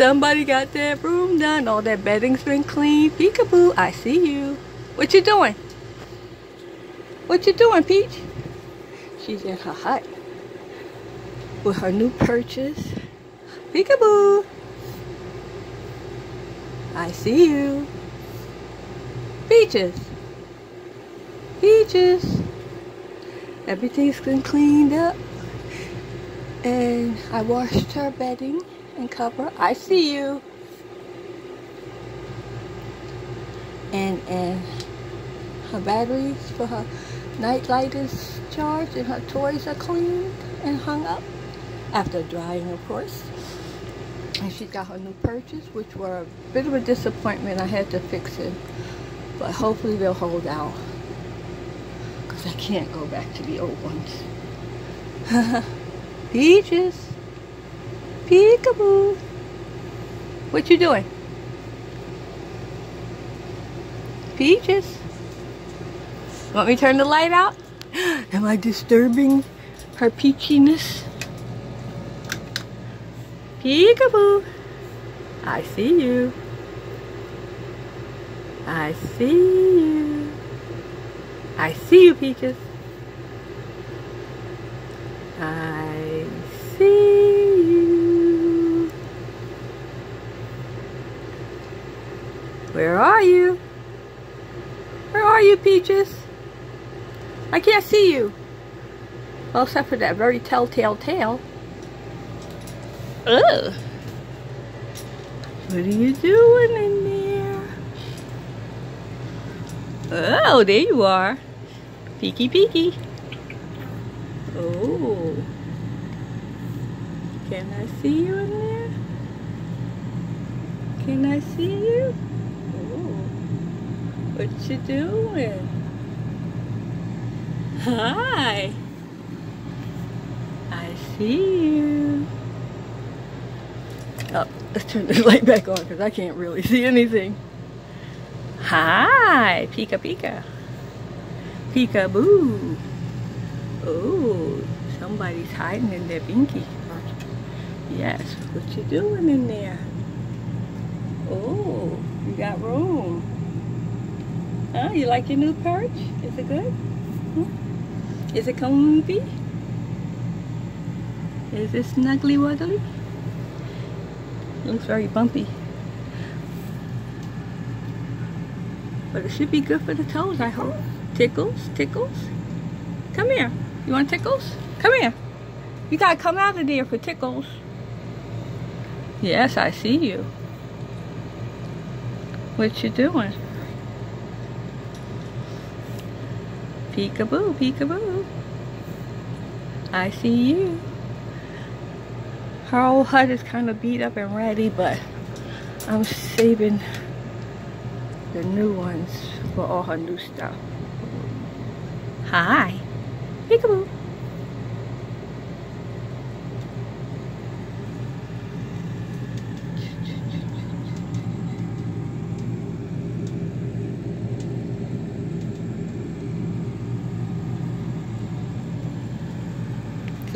Somebody got that room done. All that bedding's been cleaned. Peekaboo, I see you. What you doing? What you doing, Peach? She's in her hut with her new purchase. Peekaboo. I see you. Peaches. Peaches. Everything's been cleaned up. And I washed her bedding and cover. I see you. And and her batteries for her night light is charged and her toys are cleaned and hung up after drying of course. And she's got her new purchase which were a bit of a disappointment. I had to fix it. But hopefully they'll hold out. Because I can't go back to the old ones. Peaches. Peekaboo. What you doing? Peaches. Want me to turn the light out? Am I disturbing her peachiness? Peekaboo. I see you. I see you. I see you, Peaches. I see you. Where are you? Where are you, Peaches? I can't see you. Well, except for that very telltale tail. Ugh. What are you doing in there? Oh, there you are. Peeky peeky. Oh. Can I see you in there? Can I see you? What you doing? Hi. I see you. Oh, let's turn this light back on because I can't really see anything. Hi, Pika Pika. Peekaboo. Oh, somebody's hiding in their binky. Yes, what you doing in there? Oh, you got room. Huh, you like your new perch? Is it good? Is it comfy? Is it snuggly wuggly? Looks very bumpy. But it should be good for the toes, I hope. Tickles, tickles. Come here. You want tickles? Come here. You gotta come out of there for tickles. Yes, I see you. What you doing? Peekaboo, peekaboo. I see you. Her old hut is kind of beat up and ratty, but I'm saving the new ones for all her new stuff. Hi. Peekaboo.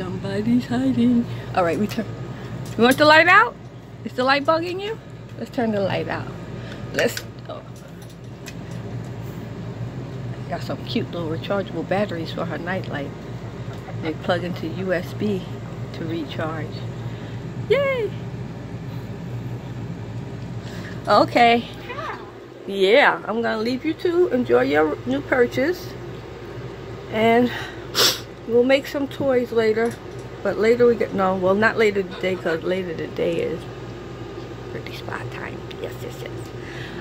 Somebody's hiding. All right, we turn. You want the light out? Is the light bugging you? Let's turn the light out. Let's. Oh. Got some cute little rechargeable batteries for her nightlight. They plug into USB to recharge. Yay! Okay. Yeah, I'm gonna leave you to enjoy your new purchase. And we'll make some toys later. But later we get, no, well not later today because later today is pretty spot time. Yes, yes, yes.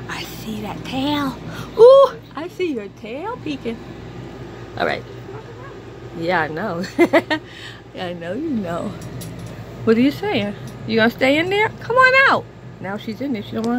I see that tail. Ooh, I see your tail peeking. All right. Yeah, I know. I know you know. What are you saying? You gonna stay in there? Come on out. Now she's in there. She don't want